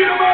Yeah.